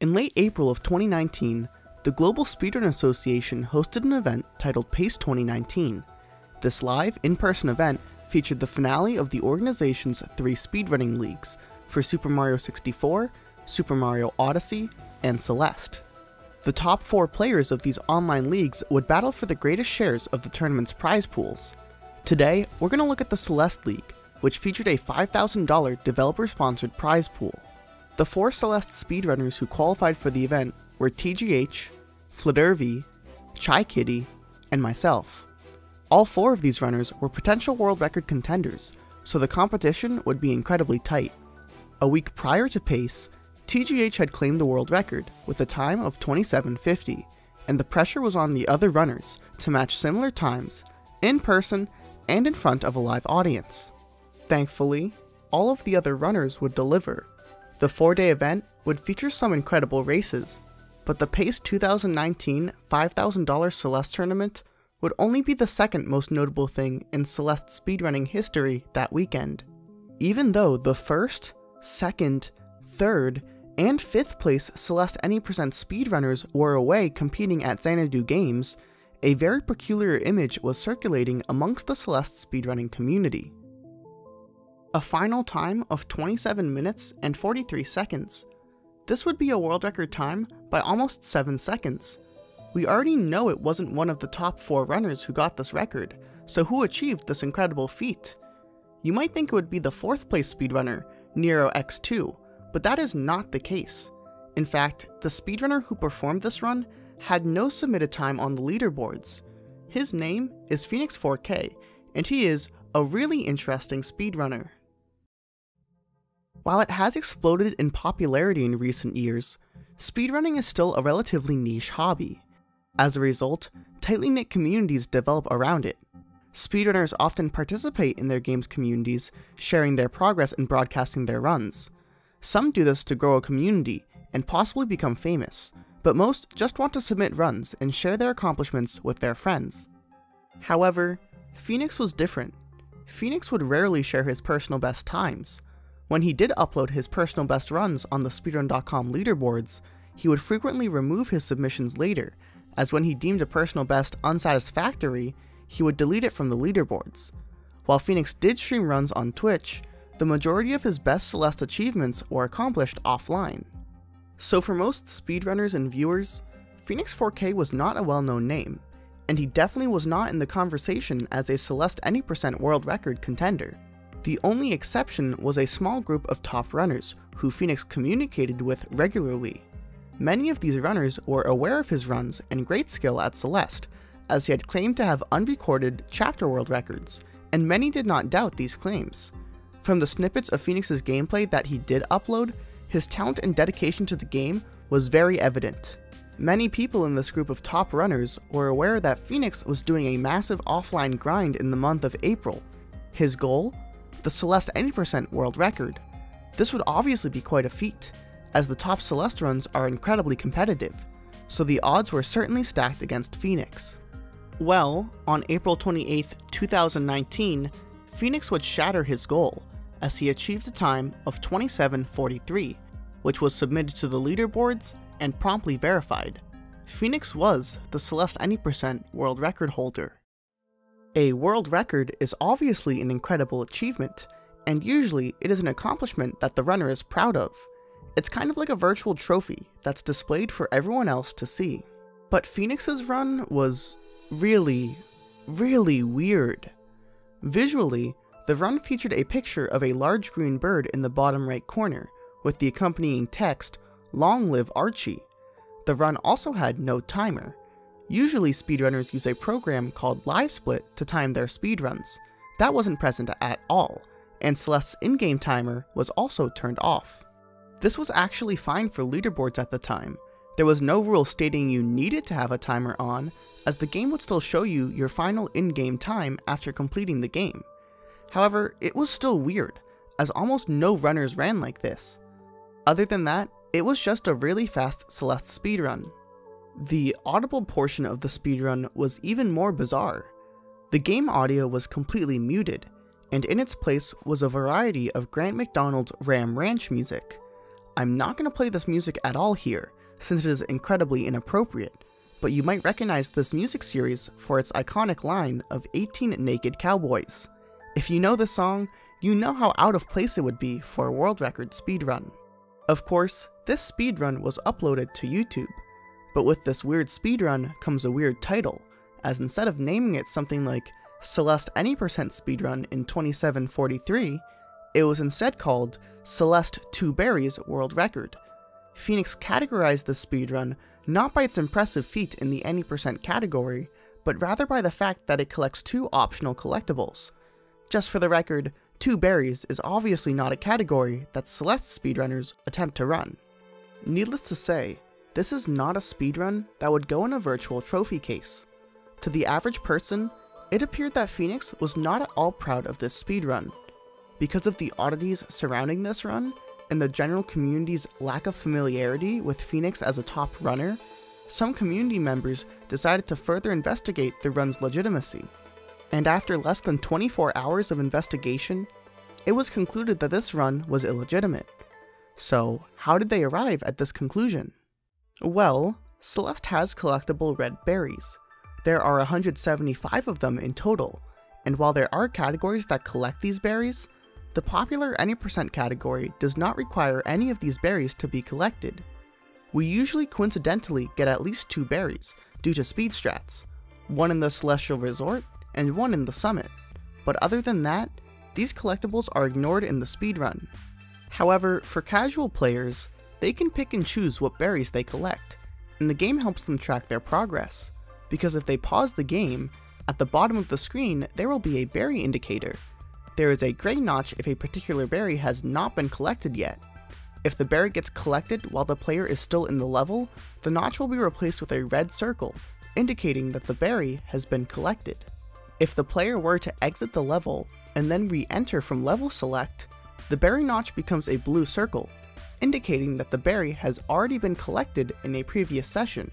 In late April of 2019, the Global Speedrun Association hosted an event titled PACE 2019. This live, in person event featured the finale of the organization's three speedrunning leagues for Super Mario 64, Super Mario Odyssey, and Celeste. The top four players of these online leagues would battle for the greatest shares of the tournament's prize pools. Today, we're going to look at the Celeste League, which featured a $5,000 developer sponsored prize pool. The four Celeste speedrunners who qualified for the event were TGH, Flittervy, Chai Kitty, and myself. All four of these runners were potential world record contenders, so the competition would be incredibly tight. A week prior to PACE, TGH had claimed the world record with a time of 27.50, and the pressure was on the other runners to match similar times, in person and in front of a live audience. Thankfully, all of the other runners would deliver. The four day event would feature some incredible races, but the PACE 2019 $5,000 Celeste tournament would only be the second most notable thing in Celeste speedrunning history that weekend. Even though the first, second, third, and fifth place Celeste Any Percent speedrunners were away competing at Xanadu Games, a very peculiar image was circulating amongst the Celeste speedrunning community. A final time of 27 minutes and 43 seconds. This would be a world record time by almost 7 seconds. We already know it wasn't one of the top 4 runners who got this record, so who achieved this incredible feat? You might think it would be the 4th place speedrunner, Nero X2, but that is not the case. In fact, the speedrunner who performed this run had no submitted time on the leaderboards. His name is Phoenix 4K, and he is a really interesting speedrunner. While it has exploded in popularity in recent years, speedrunning is still a relatively niche hobby. As a result, tightly knit communities develop around it. Speedrunners often participate in their games communities, sharing their progress and broadcasting their runs. Some do this to grow a community and possibly become famous, but most just want to submit runs and share their accomplishments with their friends. However, Phoenix was different. Phoenix would rarely share his personal best times. When he did upload his personal best runs on the speedrun.com leaderboards, he would frequently remove his submissions later, as when he deemed a personal best unsatisfactory, he would delete it from the leaderboards. While Phoenix did stream runs on Twitch, the majority of his best Celeste achievements were accomplished offline. So for most speedrunners and viewers, Phoenix 4K was not a well-known name, and he definitely was not in the conversation as a Celeste any percent world record contender. The only exception was a small group of top runners who Phoenix communicated with regularly. Many of these runners were aware of his runs and great skill at Celeste, as he had claimed to have unrecorded chapter world records, and many did not doubt these claims. From the snippets of Phoenix's gameplay that he did upload, his talent and dedication to the game was very evident. Many people in this group of top runners were aware that Phoenix was doing a massive offline grind in the month of April. His goal? The Celeste Any Percent world record. This would obviously be quite a feat, as the top Celeste runs are incredibly competitive, so the odds were certainly stacked against Phoenix. Well, on April 28, 2019, Phoenix would shatter his goal, as he achieved a time of 27.43, which was submitted to the leaderboards and promptly verified. Phoenix was the Celeste Any Percent world record holder. A world record is obviously an incredible achievement, and usually it is an accomplishment that the runner is proud of. It's kind of like a virtual trophy that's displayed for everyone else to see. But Phoenix's run was really, really weird. Visually, the run featured a picture of a large green bird in the bottom right corner, with the accompanying text, Long live Archie. The run also had no timer. Usually speedrunners use a program called LiveSplit to time their speedruns. That wasn't present at all, and Celeste's in-game timer was also turned off. This was actually fine for leaderboards at the time. There was no rule stating you needed to have a timer on, as the game would still show you your final in-game time after completing the game. However, it was still weird, as almost no runners ran like this. Other than that, it was just a really fast Celeste speedrun. The audible portion of the speedrun was even more bizarre. The game audio was completely muted, and in its place was a variety of Grant MacDonald's Ram Ranch music. I'm not going to play this music at all here, since it is incredibly inappropriate, but you might recognize this music series for its iconic line of 18 naked cowboys. If you know the song, you know how out of place it would be for a world record speedrun. Of course, this speedrun was uploaded to YouTube, but with this weird speedrun comes a weird title, as instead of naming it something like Celeste Any Percent Speedrun in 2743, it was instead called Celeste 2 Berries World Record. Phoenix categorized the speedrun not by its impressive feat in the any percent category, but rather by the fact that it collects two optional collectibles. Just for the record, two berries is obviously not a category that Celeste speedrunners attempt to run. Needless to say, this is not a speedrun that would go in a virtual trophy case. To the average person, it appeared that Phoenix was not at all proud of this speedrun. Because of the oddities surrounding this run, and the general community's lack of familiarity with Phoenix as a top runner, some community members decided to further investigate the run's legitimacy. And after less than 24 hours of investigation, it was concluded that this run was illegitimate. So, how did they arrive at this conclusion? Well, Celeste has collectible red berries. There are 175 of them in total, and while there are categories that collect these berries, the popular any percent category does not require any of these berries to be collected. We usually coincidentally get at least two berries due to speed strats, one in the Celestial Resort and one in the Summit, but other than that, these collectibles are ignored in the speedrun. However, for casual players, they can pick and choose what berries they collect, and the game helps them track their progress, because if they pause the game, at the bottom of the screen there will be a berry indicator there is a gray notch if a particular berry has not been collected yet. If the berry gets collected while the player is still in the level, the notch will be replaced with a red circle, indicating that the berry has been collected. If the player were to exit the level and then re-enter from level select, the berry notch becomes a blue circle, indicating that the berry has already been collected in a previous session.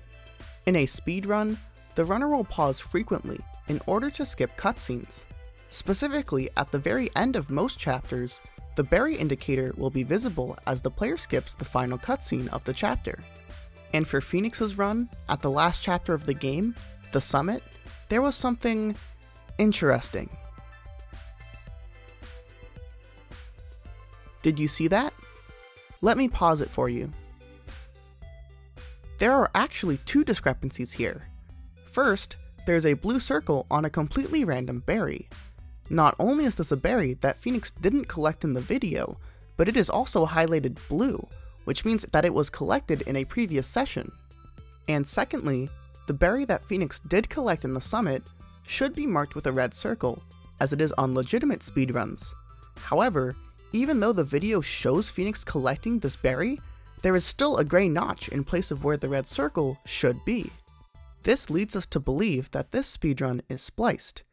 In a speedrun, the runner will pause frequently in order to skip cutscenes. Specifically, at the very end of most chapters, the berry indicator will be visible as the player skips the final cutscene of the chapter. And for Phoenix's run, at the last chapter of the game, the summit, there was something interesting. Did you see that? Let me pause it for you. There are actually two discrepancies here. First, there's a blue circle on a completely random berry, not only is this a berry that Phoenix didn't collect in the video, but it is also highlighted blue, which means that it was collected in a previous session. And secondly, the berry that Phoenix did collect in the summit should be marked with a red circle, as it is on legitimate speedruns. However, even though the video shows Phoenix collecting this berry, there is still a gray notch in place of where the red circle should be. This leads us to believe that this speedrun is spliced,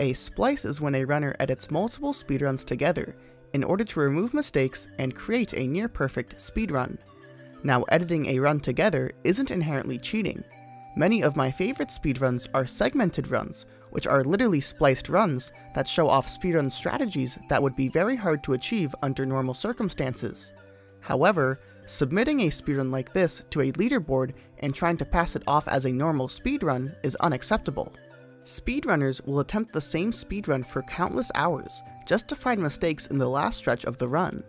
a splice is when a runner edits multiple speedruns together in order to remove mistakes and create a near perfect speedrun. Now, editing a run together isn't inherently cheating. Many of my favorite speedruns are segmented runs, which are literally spliced runs that show off speedrun strategies that would be very hard to achieve under normal circumstances. However, submitting a speedrun like this to a leaderboard and trying to pass it off as a normal speedrun is unacceptable. Speedrunners will attempt the same speedrun for countless hours just to find mistakes in the last stretch of the run.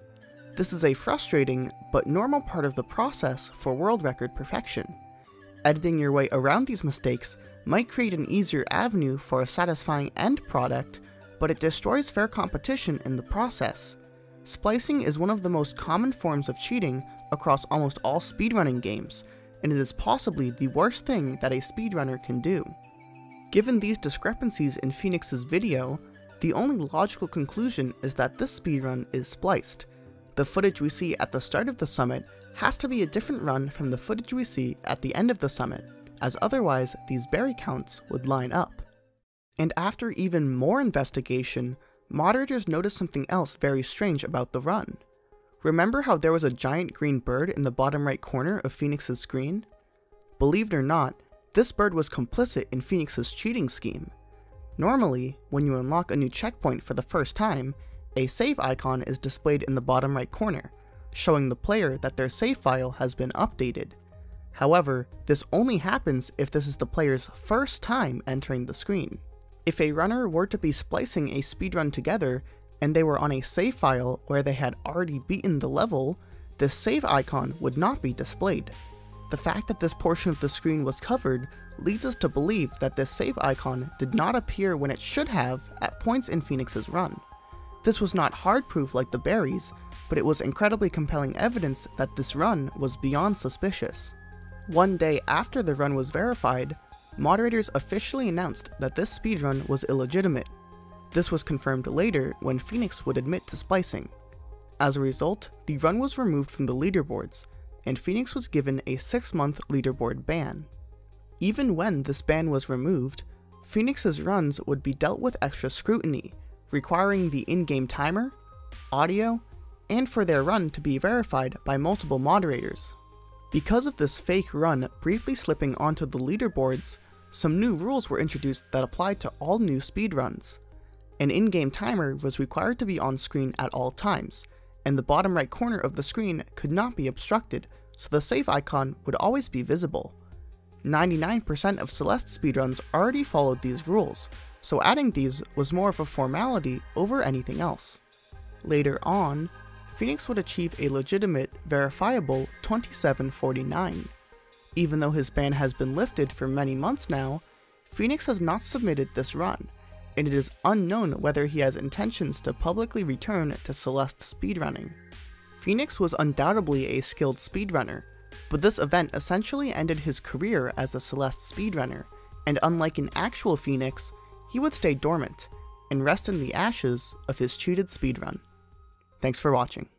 This is a frustrating but normal part of the process for world record perfection. Editing your way around these mistakes might create an easier avenue for a satisfying end product, but it destroys fair competition in the process. Splicing is one of the most common forms of cheating across almost all speedrunning games, and it is possibly the worst thing that a speedrunner can do. Given these discrepancies in Phoenix's video, the only logical conclusion is that this speedrun is spliced. The footage we see at the start of the summit has to be a different run from the footage we see at the end of the summit, as otherwise these berry counts would line up. And after even more investigation, moderators noticed something else very strange about the run. Remember how there was a giant green bird in the bottom right corner of Phoenix's screen? Believe it or not, this bird was complicit in Phoenix's cheating scheme. Normally, when you unlock a new checkpoint for the first time, a save icon is displayed in the bottom right corner, showing the player that their save file has been updated. However, this only happens if this is the player's first time entering the screen. If a runner were to be splicing a speedrun together and they were on a save file where they had already beaten the level, the save icon would not be displayed. The fact that this portion of the screen was covered leads us to believe that this save icon did not appear when it should have at points in Phoenix's run. This was not hard proof like the berries, but it was incredibly compelling evidence that this run was beyond suspicious. One day after the run was verified, moderators officially announced that this speedrun was illegitimate. This was confirmed later when Phoenix would admit to splicing. As a result, the run was removed from the leaderboards, and Phoenix was given a 6 month leaderboard ban. Even when this ban was removed, Phoenix's runs would be dealt with extra scrutiny, requiring the in game timer, audio, and for their run to be verified by multiple moderators. Because of this fake run briefly slipping onto the leaderboards, some new rules were introduced that applied to all new speedruns. An in-game timer was required to be on screen at all times, and the bottom right corner of the screen could not be obstructed, so the save icon would always be visible. 99% of Celeste speedruns already followed these rules, so adding these was more of a formality over anything else. Later on, Phoenix would achieve a legitimate, verifiable 2749. Even though his ban has been lifted for many months now, Phoenix has not submitted this run, and it is unknown whether he has intentions to publicly return to Celeste speedrunning. Phoenix was undoubtedly a skilled speedrunner, but this event essentially ended his career as a Celeste speedrunner, and unlike an actual Phoenix, he would stay dormant and rest in the ashes of his cheated speedrun. Thanks for watching.